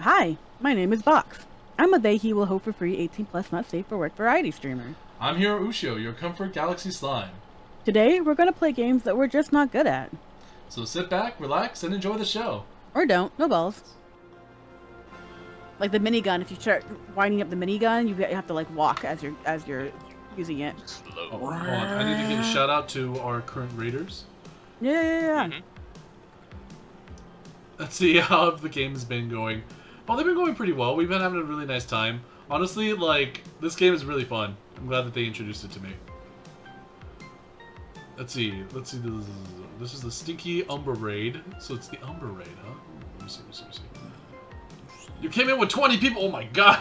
Hi, my name is Box. I'm a they he will hope for free 18 plus not safe for work variety streamer. I'm Hiro Ushio, your Comfort Galaxy Slime. Today, we're gonna play games that we're just not good at. So sit back, relax, and enjoy the show. Or don't, no balls. Like the minigun, if you start winding up the minigun, you have to like walk as you're as you're using it. Oh, hold on. I need to give a shout out to our current raiders. Yeah, yeah, yeah. Mhm. Let's see how the game's been going. Well, they've been going pretty well. We've been having a really nice time. Honestly, like, this game is really fun. I'm glad that they introduced it to me. Let's see. Let's see. This is, this is the Stinky Umbra Raid. So it's the Umbra Raid, huh? Let me see, let me see, let me see. You came in with 20 people! Oh my god!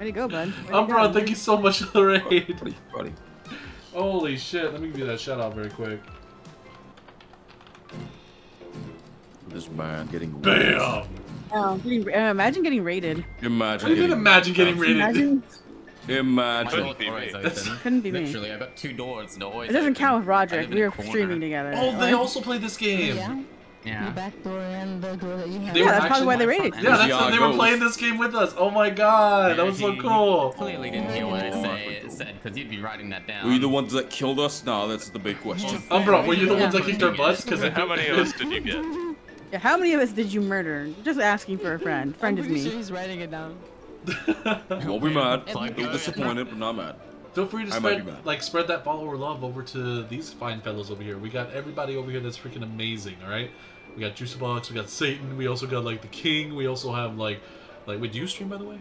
Ready to go, bud. Ready to Umbra, thank you so much for the raid. Buddy, buddy. Holy shit. Let me give you that shout out very quick. This man getting BAM! Oh, getting, uh, imagine getting raided. Imagine. What do you mean getting- imagine getting raided? Imagine Imagine. Both doors That's- open. couldn't be me. Literally, I got two doors. No, always It doesn't count with I Roderick. We were streaming together. Oh, they also play this game. Yeah. The Yeah. back door and the door that you have. They Yeah, that's probably why they actually- raided. Yeah, that's Yeah, how they were playing this game with us. Oh my god, that Yeah, was so cool. Clearly didn't hear what I say, said because you'd be writing that down. Were you the ones that killed us? No, that's the big question. Umbra, were you the ones that kicked our butts? Because How many of us did you get? Yeah, how many of us did you murder? Just asking for a friend. Friend I'm is me. sure he's writing it down. Won't be mad. Plug Be disappointed, but not mad. Feel free to spread like spread that follower love over to these fine fellows over here. We got everybody over here that's freaking amazing. All right, we got Juice Box, we got Satan, we also got like the King. We also have like, like wait, do you stream by the way?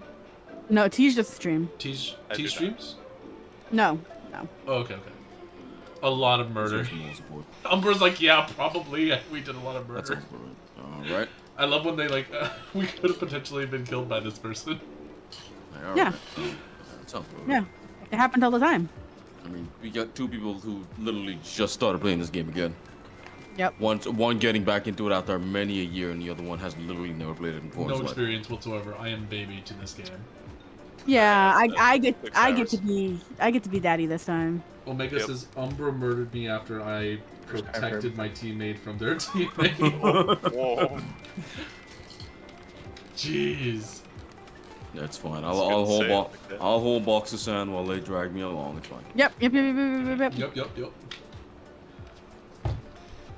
No, T's just stream. T I T do not. streams? No, no. Oh, okay, okay. A lot of murder. That's. Umbra's like, yeah, probably. We did a lot of That's murder. all right. I love when they like, we could have potentially been killed by this person. All Yeah. right. That. Yeah, it happens all the time. I mean, we got two people who literally just started playing this game again. Yep. One, one getting back into it after many a year, and the other one has literally never played it before. No his life. experience whatsoever. I am baby to this game. Yeah, I, I get I get to be I get to be daddy this time. Omega Yep. says Umbra murdered me after I protected my teammate from their teammate. Whoa. Jeez. That's fine. I'll, I'll hold to bo- like. I'll hold box of sand while they drag me along. It's fine. Yep, yep, yep, yep, yep, yep, yep. Yep, yep, yep.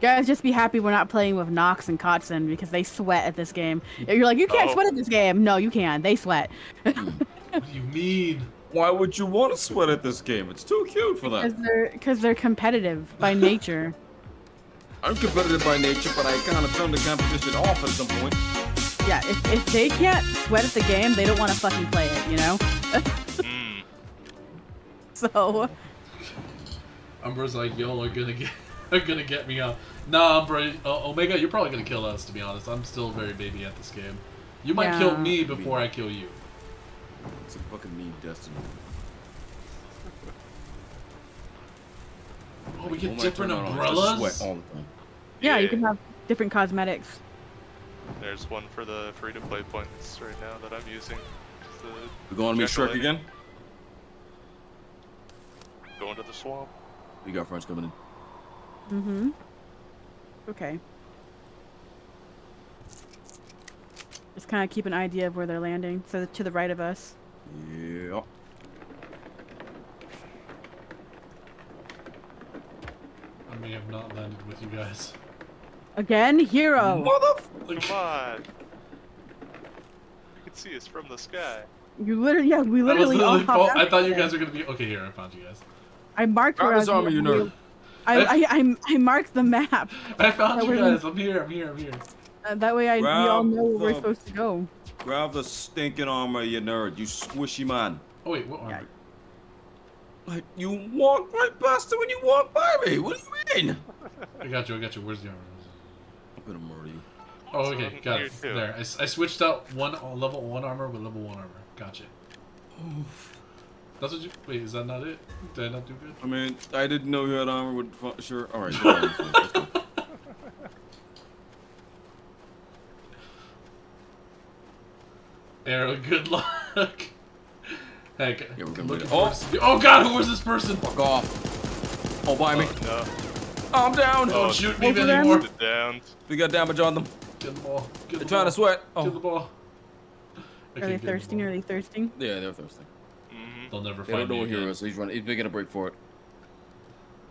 Guys, just be happy we're not playing with Nox and Kotzen because they sweat at this game. You're like, you can't Oh. sweat at this game. No, you can. They sweat. What do you mean? Why would you want to sweat at this game? It's too cute for Because they're because they're competitive by nature. I'm competitive by nature, but I kind of turn the competition off at some point. yeah, if, if they can't sweat at the game, they don't want to fucking play it. You know. Mm. So Umbra's like, y'all are gonna get, are gonna get me up. Nah, Umbra, uh, Omega, you're probably gonna kill us. To be honest, I'm still very baby at this game. You might kill me before I kill you. It's a fucking mean destiny. Oh, we get different turn on, I just umbrellas. Sweat all the time. yeah, you can have different cosmetics. There's one for the free-to-play points right now that I'm using. It's the We going to meet Shrek again? Going to the swamp. We got friends coming in. Mm-hmm. Okay. Just kind of keep an idea of where they're landing. So to the right of us. Yeah. I may have not landed with you guys. Again, Hiro. Like, Come on. You can see us from the sky. You literally, yeah, we I literally all fall- I thought you guys were gonna be okay. Here, I found you guys. I marked Grab where I was armor, you gonna- nerd. I, I, I, I marked the map. I found you guys. I'm here. I'm here. I'm here. Uh, that way, I we all Grab know where we're supposed to go. Grab the stinking armor, you nerd. You squishy man. Oh wait, what armor? Yeah. Like, you walk right past it when you walk by me. What do you mean? I got you. I got you. Where's the armor? I'm gonna murder you. Oh, okay, I'm got it. too. There, I switched out one uh, level one armor with level one armor. Gotcha. That's what you. Wait, is that not it? Did I not do good? I mean, I didn't know you had armor with. Sure. All right. go ahead. Let's go. Arrow, good luck. Heck, Yeah, we're gonna looking do oh God, who was this person? Fuck off. Oh, by me. No. I'm down. Don't shoot me Over anymore. Down. We got damage on them. Get the ball. Get They're the trying ball. to sweat. Get the Oh, ball. Are they can't the thirsting? ball. Are they thirsting? Yeah, they're thirsty. hmm They'll never They don't find know me what Hiro so he's running. He's making a break for it.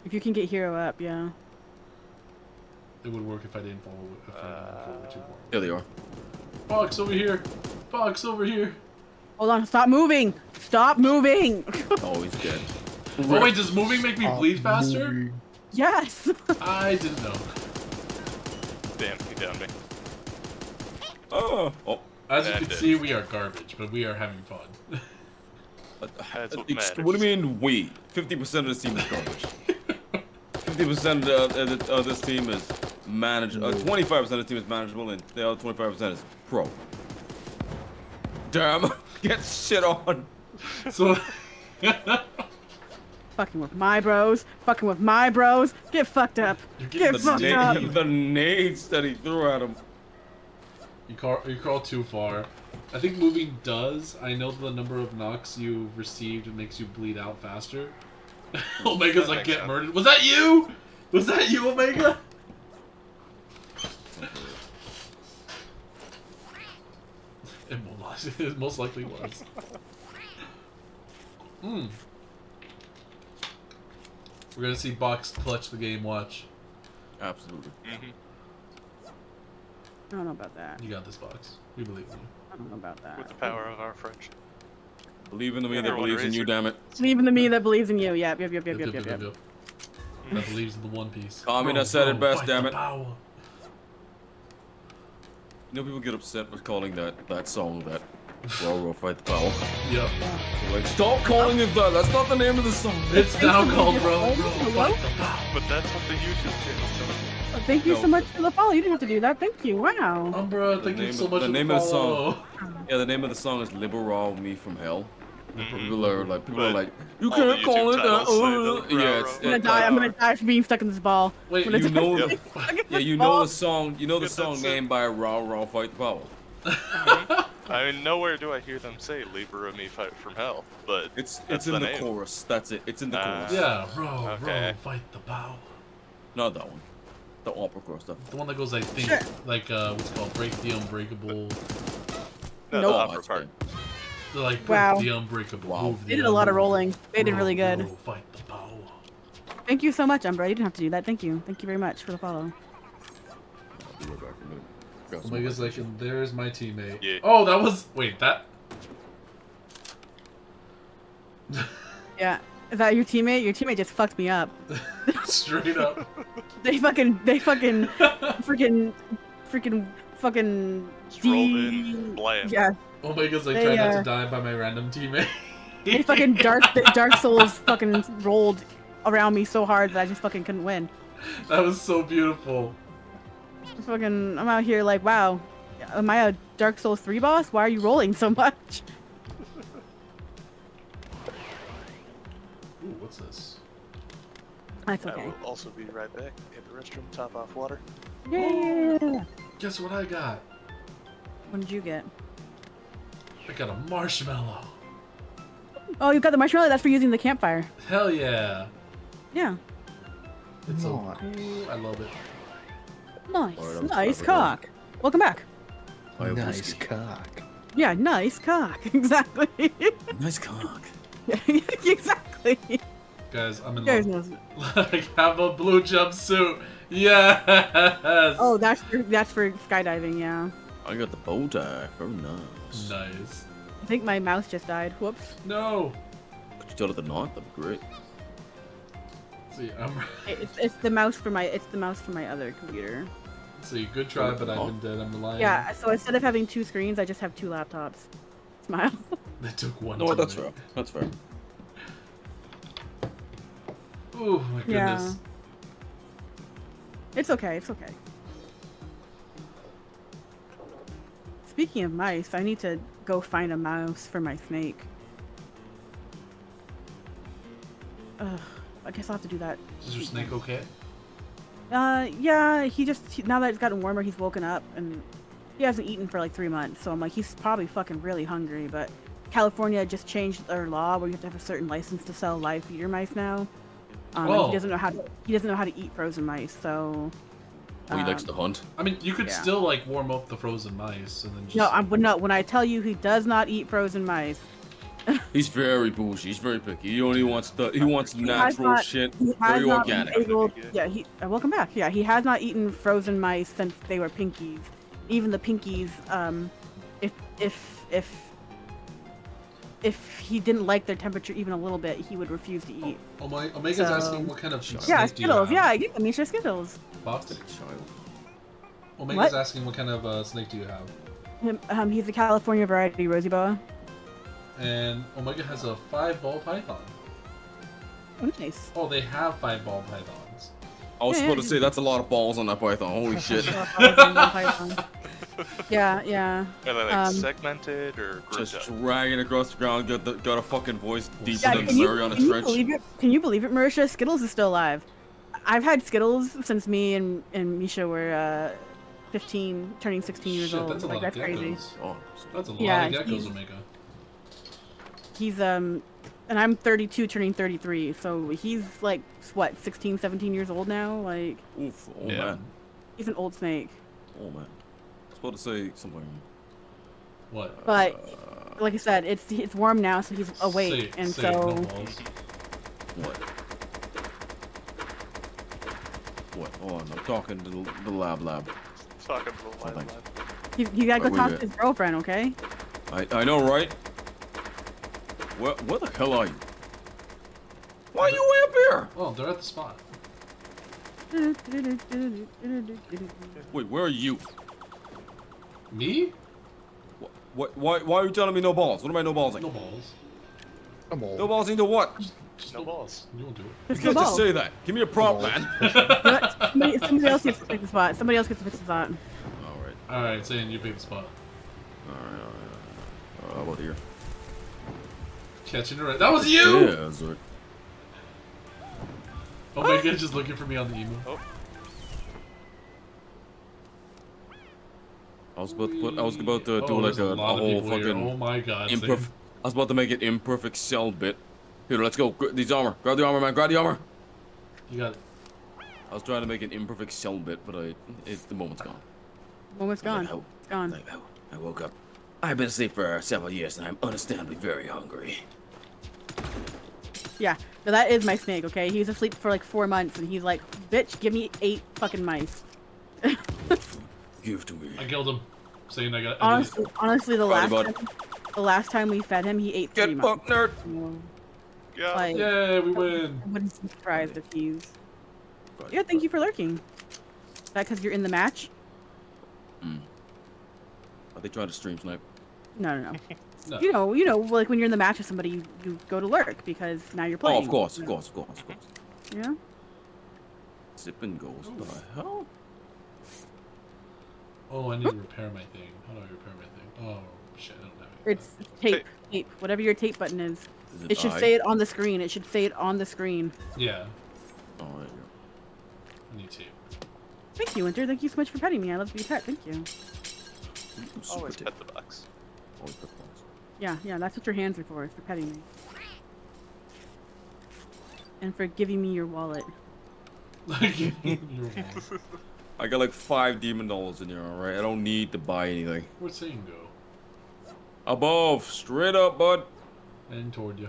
If you can get Hiro up, yeah. It would work if I didn't fall, if I didn't fall too far. There they are. Box over here. Box over here. Hold on, stop moving! Stop moving! Oh, Always good. dead. Oh wait, does moving make me bleed faster? yes! I didn't know. Damn, he downed me. Oh, oh. As you can it see, we are garbage, but we are having fun. That's what matters. what do you mean we? Fifty percent of this team is garbage. Fifty percent of, of, of this team is manageable. Uh, twenty-five percent of the team is manageable, and the other twenty-five percent is pro. Damn, get shit on. so, fucking with my bros. Fucking with my bros. Get fucked up. You're getting Get the fucked up. the nades that he threw at him. you crawl, you crawl too far. I think moving does. I know the number of knocks you've received makes you bleed out faster. Omega's That like get murdered. Was that you? Was that you, Omega? It most, likely was. Hmm. We're gonna see Box clutch the game. Watch. Absolutely. Mhm. I don't know about that. You got this, Box. We believe in you. I don't know about that. With the power of our friendship. Believe in the me that believes in you. Damn it. Believe in the me that believes in you. Yep, yep, yep, yep, yep, Yep, yep, yep. yep. That believes in the One Piece. Tommy, Bro, that said it best, damn it. power. You know people get upset with calling that that song that Raw Raw Fight the Power. Yep. Like, stop calling it that. That's not the name of the song. It's now called Mr. Bro. Holmes. Bro, Hello? fight the power. But that's what the YouTube channel does. Oh, Thank you No. so much for the follow. You didn't have to do that. Thank you. Wow. Umbra, thank you name so of- much the for name the of the song. Yeah, the name of the song is Libera Me from Hell. People are like, people are like, you can't call it that. titles uh." Yeah, it's, railroad. I'm gonna it's die. like- I'm gonna die for being stuck in this ball. Wait, I'm gonna you know, for Yep. being stuck in yeah, this you know ball. the song. You know the Get song named by Raw Raw Fight the Power. I mean, nowhere do I hear them say "Libera me, fight from hell," but It's it's in the the, name. chorus. That's it. It's in the Ah. chorus. Yeah, bro, bro, Okay. fight the power. Not that one. The opera chorus stuff. The one that goes, I think, Sure. like, uh, what's it called Break the Unbreakable. no, Nope. the opera that's part. good. They're like, Wow. the unbreakable. Wow. move They did a lot of rolling. They did Bro, really good. Bro, fight the power. Thank you so much, Umbra. You didn't have to do that. Thank you. Thank you very much for the follow. I'll be right back in a minute. Got Omega's like, and there's my teammate. Yeah. Oh, that was. Wait, that. Yeah. Is that your teammate? Your teammate just fucked me up. Straight up. They fucking, they fucking, freaking, freaking, fucking. Just rolled in, D- Yeah. Omega's like, They, try not uh, to die by my random teammate. They fucking dark, Dark Souls fucking rolled around me so hard that I just fucking couldn't win. that was so beautiful. Fucking, I'm out here like, wow, am I a Dark Souls 3 boss? Why are you rolling so much? Ooh, what's this? That's okay. I will also be right back. Hit the restroom, top off water. Yeah. Guess what I got? What did you get? I got a marshmallow. Oh, you got the marshmallow? That's for using the campfire. Hell yeah. Yeah. It's so cool. I love it. Nice. Alright, nice sorry. cock. Welcome back. I have Nice whiskey. cock. Yeah, nice cock. Exactly. Nice cock. exactly. Guys, I'm in You guys love. know. like, have a blue jumpsuit. Yes. Oh, that's for, that's for skydiving, yeah. I got the bow tie. Oh, Very nice. Nice. I think my mouse just died. Whoops. No. Could you tell it the knot? That'd be great. See, I'm. It's, it's the mouse for my it's the mouse for my other computer. See, good try, oh, but I've been oh. dead. I'm lying. Yeah, so instead of having two screens, I just have two laptops. Smile. They took one. No, that's fair. That's fair. Oh my goodness. Yeah. goodness. It's okay, it's okay. Speaking of mice, I need to go find a mouse for my snake. Ugh, I guess I'll have to do that. Is your snake okay? Uh, yeah, he just, now that it's gotten warmer, he's woken up and he hasn't eaten for like three months. So I'm like, he's probably fucking really hungry. But California just changed their law where you have to have a certain license to sell live feeder mice now. Um, and Oh. he doesn't know how to, he doesn't know how to eat frozen mice. So Oh, he likes Um, to hunt. I mean, you could Yeah. still like warm up the frozen mice and then just. No, I'm but no. When I tell you he does not eat frozen mice, He's very bougie. He's very picky. He only wants the he wants has natural not- shit, very organic. able. Yeah, he. Uh, welcome back. Yeah, he has not eaten frozen mice since they were pinkies. Even the pinkies, um, if if if if he didn't like their temperature even a little bit, he would refuse to eat. Omega, Omega's So- asking what kind of snake Yeah, do you Skittles. have? Yeah, I get them. These are Skittles. Box? Child. Omega's What? asking what kind of uh, snake do you have? Um, he's a California variety rosy boa. And Omega has a five ball python. Oh, nice. Oh, they have five ball pythons. I was Yeah, supposed yeah. to say that's a lot of balls on that python. Holy shit. yeah, yeah. Are they like Um, segmented or Just up? dragging across the ground, got the, got a fucking voice deeper Yeah, than can you, Larry on a can you believe it? Can you believe it, Marisha? Skittles is still alive. I've had Skittles since me and, and Misha were uh, 15, turning 16 years Shit, old. that's a like lot that's of crazy. Oh, That's a lot Yeah, of geckos, he's- Omega. He's um, and I'm 32, turning 33. So he's like what, 16, 17 years old now. Like oof. Oh Yeah. man. he's an old snake. Oh man. I was supposed to say something. What? But like I said, it's it's warm now, so he's awake, Say- and say it, no so. What? What? Oh, I'm talking to the, the lab lab. Talking to the line thanks. lab. he, he gotta go Right, wait, talk wait. to his girlfriend, okay? I I know, right? Where where the hell are you? Why are you way up here? Oh, they're at the spot. Wait, where are you? Me? What? What? Why? Why are you telling me no balls? What am I no balls? No balls. No balls into what? Just No balls. You won't do it. You Just can't no just say that. Give me a prompt, man. somebody, somebody else gets to pick the spot. Somebody else gets to pick the spot. all right. All right, saying you pick the spot. All right. All right. All right. Uh, how about here? Catching the right. That was you. Yeah, that's right. Oh my god, just looking for me on the emo. Oh, I was about to put, I was about to Oh, do like there's a, a whole people here. fucking Oh my god. imperf- I was about to make it imperfect cell bit. Here, let's go. Gr- These armor. Grab the armor, man. Grab the armor. You got. it. I was trying to make an imperfect cell bit, but I, it, the moment's gone. Moment's gone. How- It's gone. Like, how- I woke up. I've been asleep for several years, and I'm understandably very hungry. Yeah, no, that is my snake. Okay, he was asleep for like four months, and he's like, "Bitch, give me eight fucking mice." Give to me. I killed him. Saying I got. Honestly, honestly, the last time, the last time we fed him, he ate three Get mice. fucked, nerd. So, yeah. Like, it. Yay, we win. I wouldn't be surprised if he's. Yeah, thank you for lurking. Is that because you're in the match? Hmm. Are they trying to stream snipe? No, no, no. No. You know, you know, like when you're in the match with somebody, you, you go to lurk because now you're Oh, playing. of course, you of know? course, of course, of course. Yeah. Zipping goes. What the hell? Oh, I need to repair my thing. How do I repair my thing? Oh shit, I don't have it. It's tape, tape, whatever your tape button is. Is It should I? say it on the screen. It should say it on the screen. Yeah, Oh, right here. I need tape. Thank you, Winter. Thank you so much for petting me. I love to be pet. Thank you. Always pet the box. Always pet balls. Yeah, yeah, that's what your hands are for, is for petting me. And for giving me your wallet. You're. I got like five demon dollars in here, alright? I don't need to buy anything. Where'd Satan go? Above, straight up, bud. And toward you.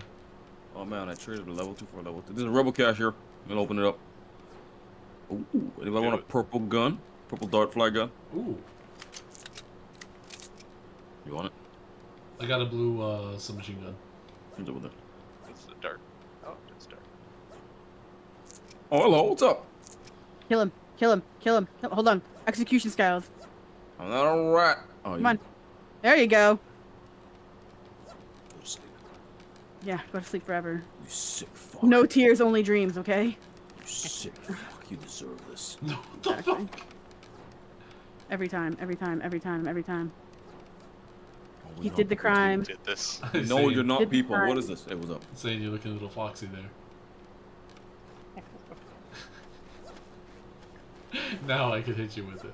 Oh man, I traded a level two for a level two. There's a rebel cache here. I'm gonna open it up. Ooh, anybody want a purple gun? Purple dart fly gun? Ooh, You want it? I got a blue uh, submachine gun. It's over there. It's the dart. Oh, it's dark. Oh, hello, what's up? Kill him. Kill him. Kill him. Hold on. Execution styles. I'm not a rat. Oh, Come on. There you go. Go to sleep. Yeah, go to sleep forever. You sick fuck. No tears, only dreams, okay? You sick fuck. You deserve this. No, what the fuck? Every time, every time, every time, every time. Oh, He did the crime. Did this. people. No, you're not Did people. What is this? Hey, what's up? Saying you're looking a little foxy there. now I could hit you with it.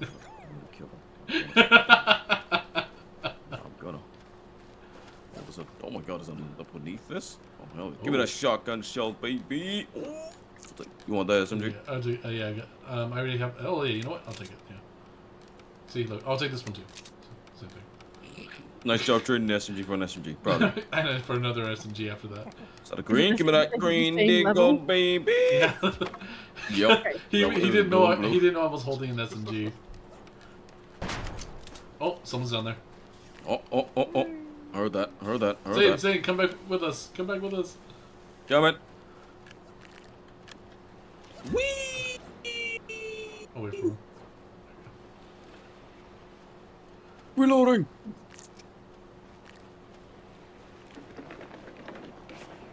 I'm gonna kill him. I'm gonna. What was up? Oh my god, is that up beneath this? Oh hell, give me that shotgun shell, baby. Oh. You want that SMG? Yeah, I'll do, uh, yeah, I, got, um, I already have. Oh yeah, you know what? I'll take it. Yeah. See, look, I'll take this one too. Same thing. Nice job trading the SMG for an SMG. Probably. and then for another SMG after that. Is that a green? Give me that Like, green same diggle, level? baby. Yeah. Yep. he, Yep, he didn't know. blue, blue. He didn't know I was holding an SMG. Oh, someone's down there. Oh, oh, oh, oh. Heard that. Heard that. I Heard Zane, that. Zane, come back with us. Come back with us. Damn it. Whee! Oh wait for him. Reloading.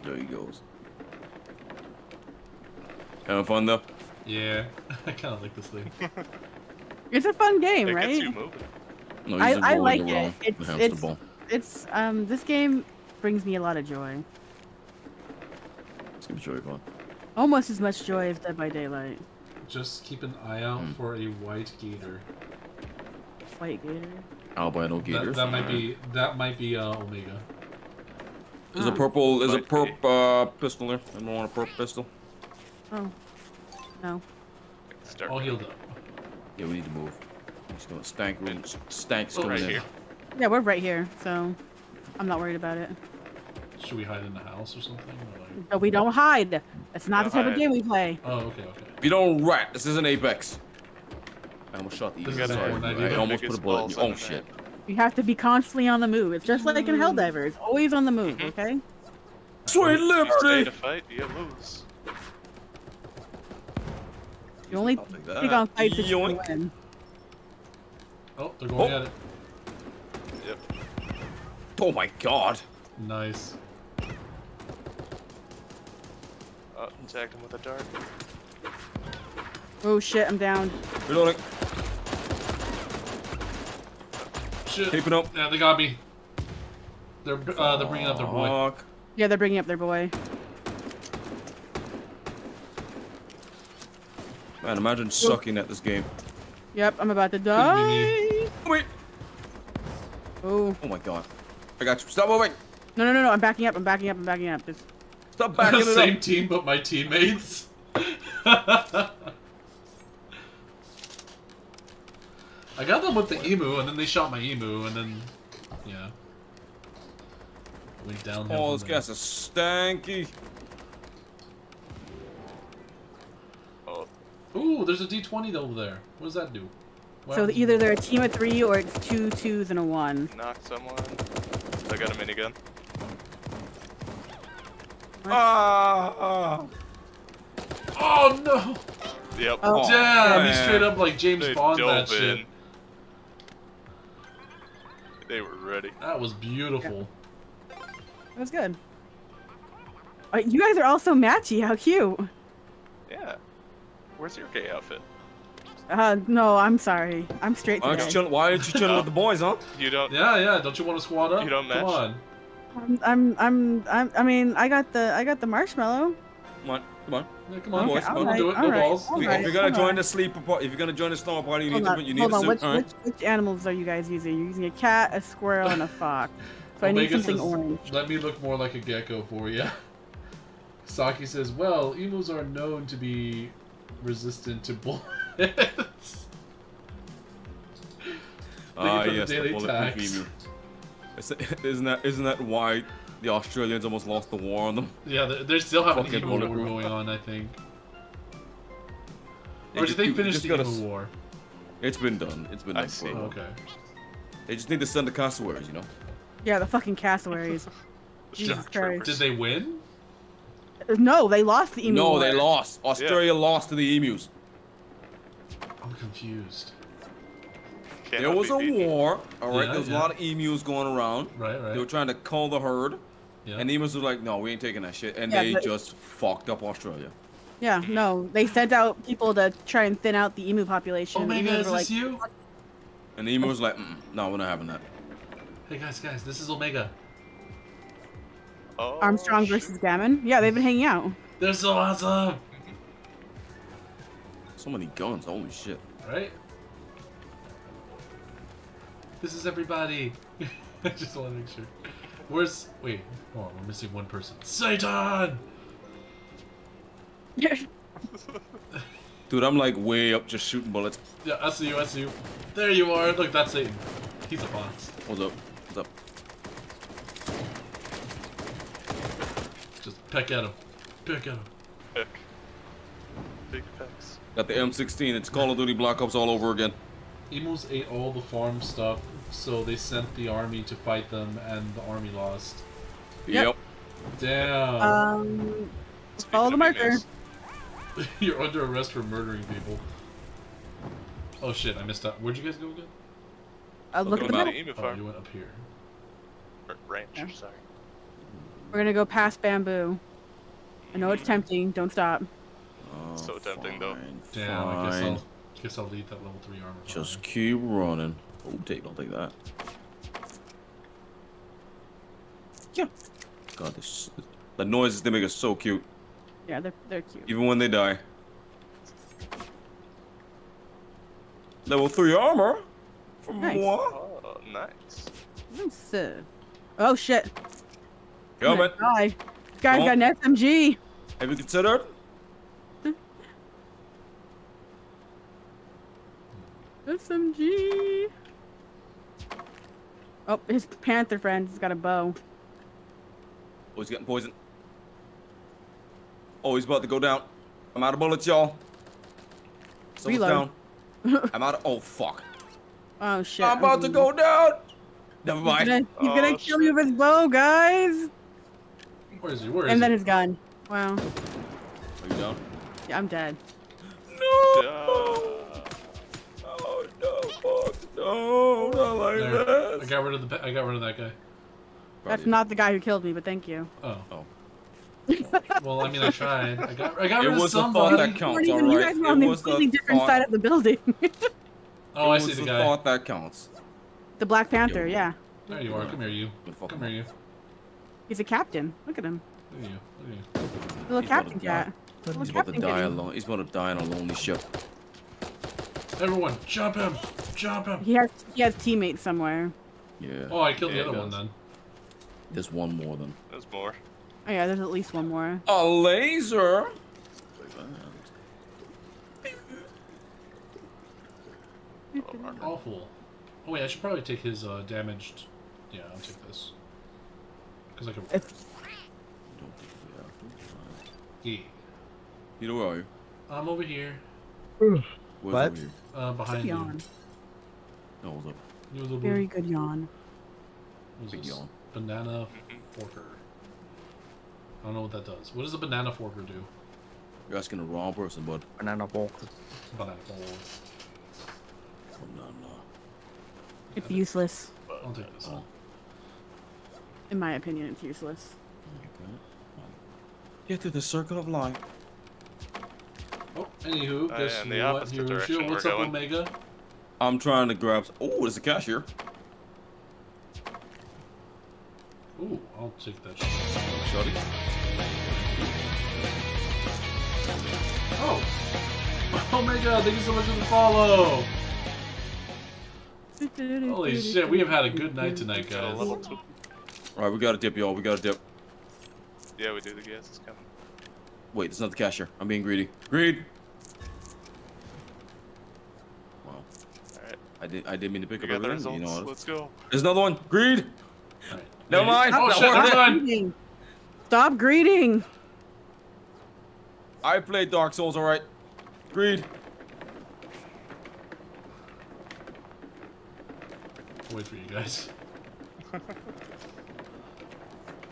There he goes. Having fun though. Yeah, I kind of like this thing. It's a fun game, It right? gets you moving. No, I- he's just I like it. around the It's- hamster it's- ball. It's um this game brings me a lot of joy. It's gonna be. Almost as much joy as Dead by Daylight. Just keep an eye out Hmm. for a white gator. White Gator. Albino That, gators. that might be that might be uh, Omega. There's a purple. There's a Might be. perp uh, pistol there. Anyone want a perp pistol? Oh. No. Start All healed up. Yeah, we need to move. He's gonna stank. Stanks Oh, coming right in. here. Yeah, we're right here, so I'm not worried about it. Should we hide in the house or something? Or like... But we don't hide. That's not the Don't type of game we play. Oh, okay, okay. If you don't rat, this isn't Apex. I almost shot the This eagle. is Sorry, Fortnite, I almost put a bullet in balls you. Oh shit. You have to be constantly on the move. It's just like in mm-hmm. Helldivers, always on the move, mm-hmm. okay? Sweet You stay liberty. to fight, you lose. You only I'll take on fights that you win. Oh, they're going Oh. at it. Yep. Oh my god. Nice. Uh, tagged him with a dart. Oh shit, I'm down. Reloading. Shit. Keep it up. Yeah, they got me. They're uh, they're bringing up their boy. Yeah, they're bringing up their boy. Man, imagine sucking at this game. Yep, I'm about to me. die. Wait. Oh. Oh my god. I got you. Stop moving. No, no, no, no, I'm backing up, I'm backing up, I'm backing up. Just... Stop backing it Same team, but my teammates. I got them with the emu, and then they shot my emu, and then, yeah, went downhill. Oh, this there. gas is stanky. Oh, Ooh, there's a D20 over there. What does that do? What So either they're a team of three or it's two twos and a one. knock someone. I got a minigun. Ah. Oh no! Yep. Oh. Damn, he man. straight up like James They Bond that dove shit. They were ready. That was beautiful. That was good. Uh, you guys are all so matchy, how cute. Yeah. Where's your gay outfit? Uh, no, I'm sorry. I'm straight Why aren't you today. Why aren't you chilling with the boys, huh? You don't. Yeah, yeah. Don't you want to squad up? You don't match. Come match? on. I'm, I'm, I'm, I'm, I mean, I got the, I got the marshmallow. Come on, come on. Yeah, come on, Okay, boys. Come on, alright, do it. No alright, balls. If, if you're gonna join alright. the sleeper party, if you're gonna join the storm party, you need Hold to, on, you need hold to on. sim- Which, alright? which, which animals are you guys using? You're using a cat, a squirrel, and a fox. So I need Omega something says, orange. Let me look more like a gecko for you. Saki says, well, emus are known to be resistant to bullets. Ah, for the yes, the daily bulletproof tax. emu. Is- Isn't that isn't that why the Australians almost lost the war on them? yeah, they, they still have an Fucking emu war going on, I think. They Or just- did they finish the gotta emu war? It's been done. It's been I done. see. Oh, okay. They just need to send the cassowaries, you know. Yeah, the fucking cassowaries. Jesus Christ. Did they win? No, they lost the emu. no, war. they lost. Australia lost to the emus. I'm confused. Cannot there was a beaten. war. All right, Yeah, there was yeah. a lot of emus going around. Right, right. They were trying to cull the herd, yeah. and emus were like, "No, we ain't taking that shit," and Yeah, they just fucked up Australia. Yeah, no, they sent out people to try and thin out the emu population. Oh, Omega, Emus is were this like, you? And the emu was like, Mm-mm, "No, we're not having that." Hey guys, guys, this is Omega. Oh, Armstrong shoot. versus Gammon. Yeah, they've been hanging out. They're so awesome! So many guns. Holy shit. Right? This is everybody. I just want to make sure. Where's. Wait, hold on, we're missing one person. Satan! Dude, I'm like way up just shooting bullets. Yeah, I see you, I see you. There you are. Look, that's Satan. He's a boss. What's up? What's up? Just peck at him. Peck at him. Peck. Big picks. Got the M16. It's Call of Duty Black Ops all over again. Emos ate all the farm stuff, so they sent the army to fight them, and the army lost. Yep. Yep. Damn. Um, Speaking follow the marker. You're under arrest for murdering people. Oh shit, I missed out. Where'd you guys go again? uh, look at the about middle. Emu Oh, you went up here. Or ranch, Yeah. sorry. We're gonna go past bamboo. I know it's tempting. Don't stop. Oh, So tempting, though. fine, Damn, I guess. I'll, guess I'll leave that level 3 armor. Just behind. keep running. Oh, take, don't take that. Yeah. God, this, the noises they make are so cute, Yeah, they're they're cute. even when they die. Level three armor. For Nice. moi. Oh, nice. Nice. uh, Oh shit. Come on. my God. This guy's Come got an SMG. Have you considered? SMG. Oh, his panther friend's got a bow. Oh, he's getting poisoned. Oh, he's about to go down. I'm out of bullets, y'all. Someone's Reload. down. I'm out of. Oh, fuck. Oh shit. I'm about to go down. Never He's mind. gonna, he's Oh, gonna kill you shit. with his bow, guys. Where is he? Where is And then he? his gun. Wow. Are you down? Yeah, I'm dead. No. Duh. Oh no, not like There. I got rid of the. pe- I got rid of that guy. That's not the guy who killed me, but thank you. Oh. Oh. Well, I mean, I tried. I got. I got It rid of was the thought somebody. that You counts, weren't you guys were on It the was the completely different thought- side of the building. Oh, I it see was the the guy. thought that counts. the Black Panther, Yeah. yeah. There you are. Come here, you. Come here, you. He's a captain. Look at him. Look at you. Look at you. Little He's captain about to die. cat. He's about to die alone. He's about to die on a lonely ship. Everyone, jump him! Jump him! He has he has teammates somewhere. Yeah. Oh, I killed Yeah, the other one then. There's one more then. There's more. Oh yeah, there's at least one more. A laser. Awful. Oh wait, I should probably take his uh, damaged. Yeah, I'll take this. Cause I can. It's Yeah. You know where are you? I'm over here, Where's What? over here? uh, behind you. Yawn. No, what's up? You was a Very good yawn. what was Big this? yawn. Banana forker. I don't know what that does. What does a banana forker do? You're asking the wrong person, bud. Banana walk. Banana forker. No, no. It's useless. I'll take this. Oh. In my opinion, it's useless. Okay. Get to the circle of life. Oh, anywho, Uh, guess in the what? opposite Hero we're What's up, going. Omega? I'm trying to grab. Oh, there's a cashier. Ooh, I'll take that. shit. Shorty. Oh! oh Omega, thank you so much for the follow! Holy shit, we have had a good night tonight, Got a guys. level two. All right, we got to dip, y'all. We got to dip. Yeah, we do. The gas is coming. Wait, it's not the cashier. I'm being greedy. Greed. I did. I did mean to pick We up got the results. You know. Let's go. There's another one. Greed. Alright. Never mind. Oh That shit, wasn't never it. mind! Greeting. Stop greeting. I played Dark Souls. All right. Greed. Wait for you guys. I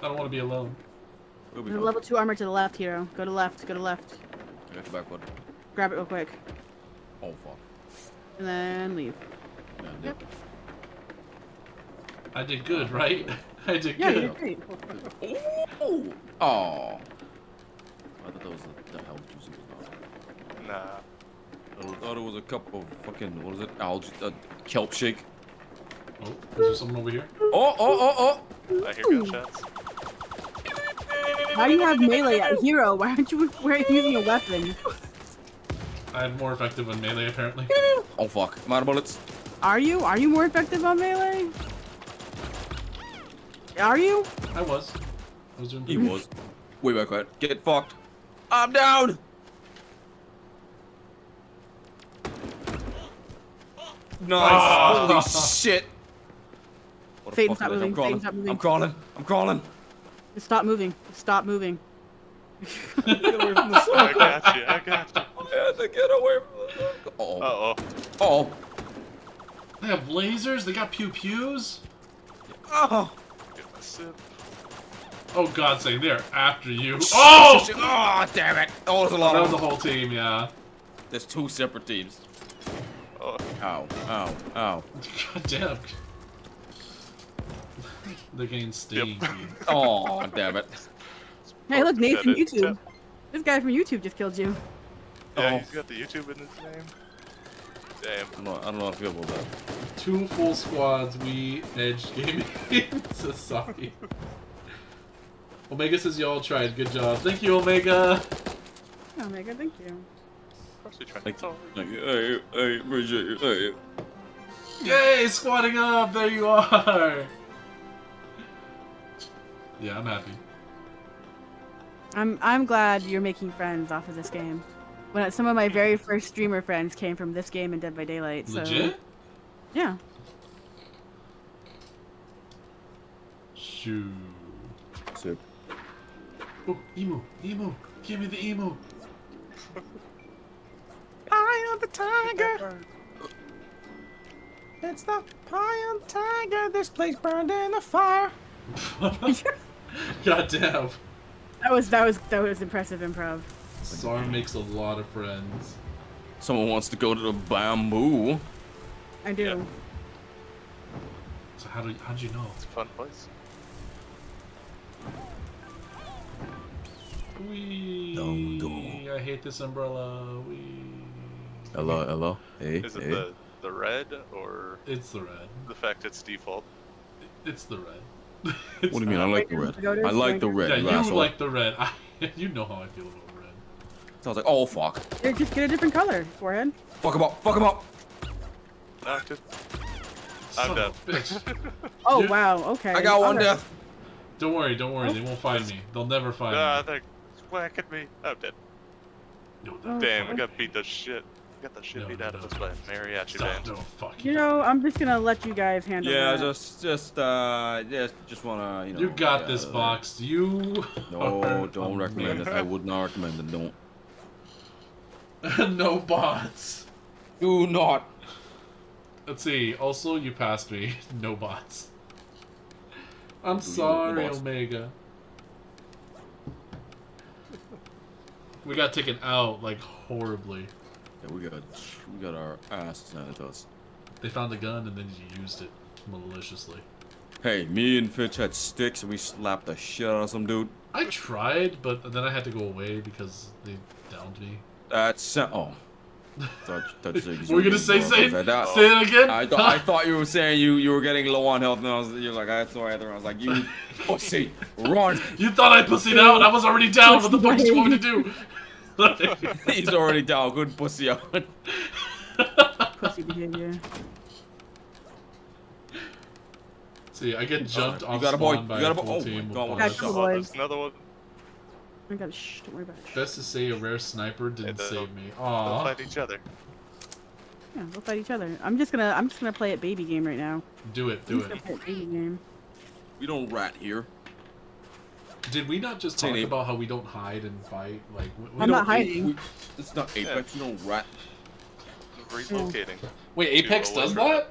don't want to be alone. We'll be There's a level two armor to the left, Hiro. Go to left. Go to left. I got your back, bud. Grab it real quick, Oh fuck. and then leave. Yeah, dip. I did good, right? I did Yeah, you good. did great. Ooh. Oh. I thought that was the, the health juice. was Nah. I thought it was a cup of fucking what is it? Algae, uh, kelp shake. Oh, is there someone over here? Oh, oh, oh, oh. I hear gunshots. Why do you have melee at Hiro? Why aren't you wearing using a weapon? I'm more effective on melee, apparently. Oh fuck. I'm out of bullets. Are you? Are you more effective on melee? Are you? I was. I was doing He was. Way back when. Get fucked. I'm down! Nice. Ah. Holy shit. What Satan, stop moving. I'm crawling. Moving. I'm crawling. I'm crawling. Just stop moving. Stop moving. get away from the. I got you. I got you. I had to get away from the. Uh oh. Uh oh. Uh oh. They have lasers. They got pew pews. Oh. Get my. Oh God, say they're after you. Oh, Oh, damn it. Oh, there's a lot that of was the whole team. Yeah. There's two separate teams. Oh, Ow. Ow. Ow. God damn. They're getting stinky. Oh, damn it. Hey, look, Nathan, Edit. YouTube. This guy from YouTube just killed you. Yeah, Oh. he's got the YouTube in his name. Damn. I don't know, I don't know how I feel about that. Two full squads. We edged gaming. Sasaki. Omega says y'all tried. Good job. Thank you, Omega. Omega, thank you. Of course we tried. Like, It's all- like, hey, hey, appreciate you. Hey. Yay, squatting up. There you are. Yeah, I'm happy. I'm I'm glad you're making friends off of this game. When some of my very first streamer friends came from this game and Dead by Daylight. So Legit? yeah. Shoo. Sick. Oh, emu, emu. Give me the emu. I am the tiger. It's the Pion Tiger. This place burned in a fire. God damn. That was that was that was impressive improv. Sar makes a lot of friends. Someone wants to go to the bamboo. I do. Yeah. So how do how'd you know? It's a fun place. Wee. Dum, dum. I hate this umbrella. Wee. Hello, hello. Hey, Is it the the red or It's the red. the fact it's default? It's the red. What do you mean? I like the red. I like the red. Yeah, you you asshole. like the red. I, you know how I feel about red. So I was like, oh fuck. Here, just get a different color, forehead. Fuck him up. Fuck him up. Knocked it. I'm of done. bitch. Oh You- wow, okay. I got one Alright. death. Don't worry, don't worry. They won't find me. They'll never find Ah, me. they're whacking me. I'm dead. No, Oh, Damn, I fuck. got beat the shit. Got the shit No, beat no, out of us by mariachi Stop, band. no, fuck You know, I'm just gonna let you guys handle Yeah, that. just, just, uh, just, just wanna, you know. You got yeah, this, uh, box. You. No, don't recommend it. I would not recommend it. Don't. Amazing. no bots. Do not. Let's see. Also, you passed me. No bots. I'm Do sorry, bots? Omega. We got taken out like horribly. Yeah, we got, we got our asses handed to us. They found a gun and then you used it maliciously. Hey, me and Fitch had sticks and we slapped the shit out of some dude. I tried, but then I had to go away because they downed me. That's oh. Thought, thought you said you Were we gonna getting say low. say, that- say it again? I thought I thought you were saying you you were getting low on health, and I was you're like I saw either. I was like you pussy, run. You thought I pussied out? I was already down. What the fuck did you want me to do? He's already down. Good pussy out. Pussy behavior. See, I get jumped You off got a boy. spawn by You got a a boy. Oh team with God. Got you, Oh, another one. I gotta shh, don't worry about it. Best to say a rare sniper didn't And, uh, save me. Aww. They'll Aw, fight each other. Yeah, we'll fight each other. I'm just gonna I'm just gonna play it baby game right now. do it, I'm do it. play baby game. We don't rat here. Did we not just talk about how we don't hide and fight? Like, we, we I'm don't- not hiding. We, it's not Apex. We don't rat. Relocating. Wait, Apex Two does that?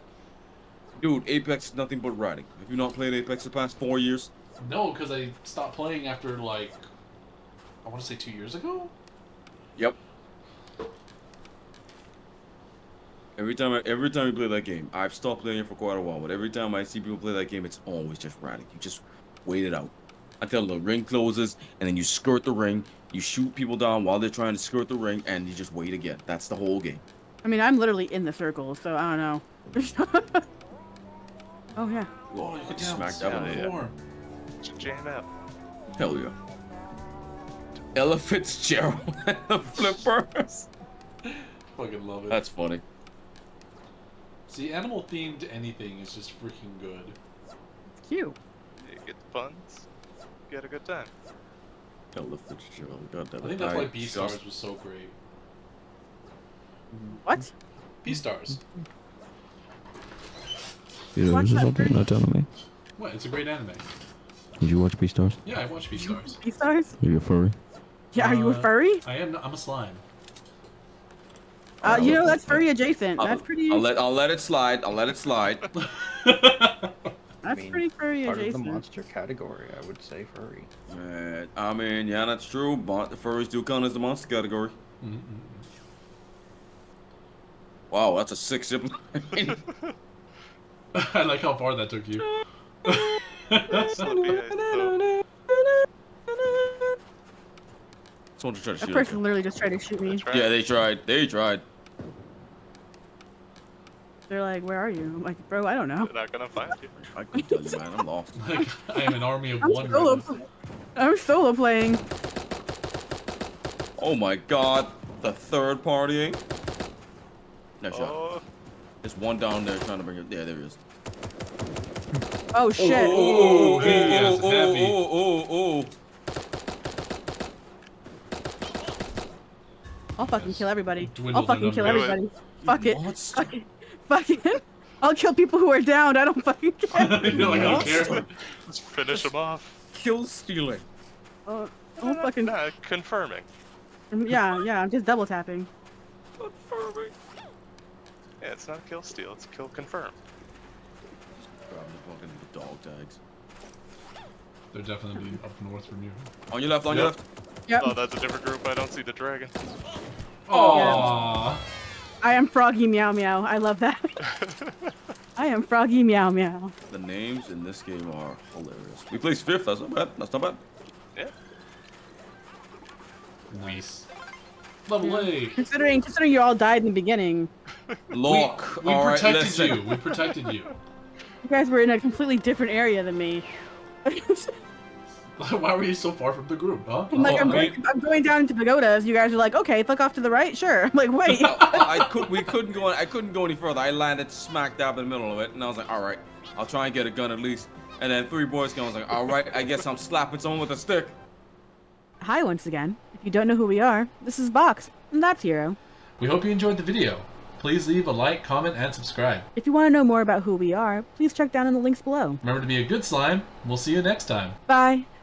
Dude, Apex is nothing but ratting. Have you not played Apex the past four years? No, because I stopped playing after like, I want to say two years ago. Yep. Every time, I, every time we play that game, I've stopped playing it for quite a while. But every time I see people play that game, it's always just ratting. You just wait it out until the ring closes, and then you skirt the ring. You shoot people down while they're trying to skirt the ring, and you just wait again. That's the whole game. I mean, I'm literally in the circle, so I don't know. oh yeah. Oh, you could Smack down that one. the floor. Just jam out. Hell yeah. Ella Fitzgerald and the flippers. Fucking love it. That's funny. See, animal themed anything is just freaking good. It's Cute. You get the funds. You had a good time. Ella Fitzgerald. God damn I think that's why B just- Stars was so great. What? Beastars. You know, Watch this is something you're not telling me. What? It's a great anime. Did you watch Beastars? Yeah, I watch Beastars. Beastars? Are you a furry? Yeah, are you a Uh, furry? I am. I'm a slime. Uh, you know, that's furry adjacent. I'll, That's pretty. I'll let I'll let it slide. I'll let it slide. That's mean, pretty furry Part of the monster category, I would say furry. Uh, I mean, yeah, that's true. But the furries do count as the monster category. Mm-mm. Wow, that's a six zip line. I like how far that took you. That's not the Someone tried to That shoot person us. literally just tried to shoot me. That's Yeah, they tried. They tried. They're like, "Where are you?" I'm like, "Bro, I don't know." They're not gonna find you. I couldn't tell you, man. I'm lost. Like I am an army of I'm one. solo. right. I'm solo playing. Oh my god, the third partying. No shot. Oh, There's one down there trying to bring it. Yeah, there he is. Oh shit! Oh, he is oh, heavy. oh, oh, oh, I'll fucking kill everybody. Dwindled I'll fucking kill everybody. oh. Fuck it. Monster. Fuck it. Fuck it. I'll kill people who are down. I don't fucking care. You're I don't care. just finish them off. Kill stealing. Uh, I'll fucking. Nah, confirming. Yeah, yeah. I'm just double tapping. Confirming. Yeah, it's not kill steal, it's kill confirm. Grab the fucking dog tags. They're definitely up north from you. On your left, on your left. Yep. Oh, that's a different group. I don't see the dragon. Oh, Aww. I am Froggy Meow Meow. I love that. I am Froggy Meow Meow. The names in this game are hilarious. We placed fifth. That's not bad. That's not bad. Yeah. Nice. Level eight. Considering considering you all died in the beginning, Lock. We All right, protected listen. you. We protected you. you guys were in a completely different area than me. Why were you so far from the group, huh? I'm like, Oh, I'm, I going, I'm going down into pagodas. You guys are like, okay, fuck off to the right, sure. I'm like, wait. I could. We couldn't go. I couldn't go any further. I landed smack dab in the middle of it, and I was like, all right, I'll try and get a gun at least. And then three boys came. I was like, all right, I guess I'm slapping someone with a stick. Hi once again. If you don't know who we are, this is Box, and that's Hiro. We hope you enjoyed the video. Please leave a like, comment, and subscribe. If you want to know more about who we are, please check down in the links below. Remember to be a good slime. We'll see you next time. Bye.